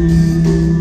Música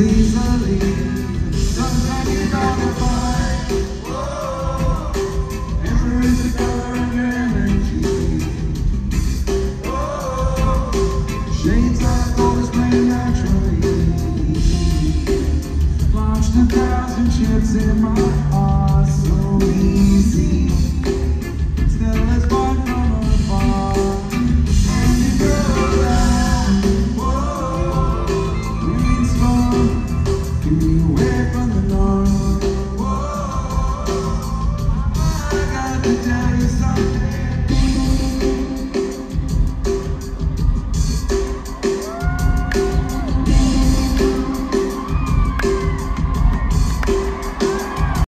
Easily, color your energy. Shades of gold is playing naturally. A thousand chips in my heart, so easy. i'm tired die something.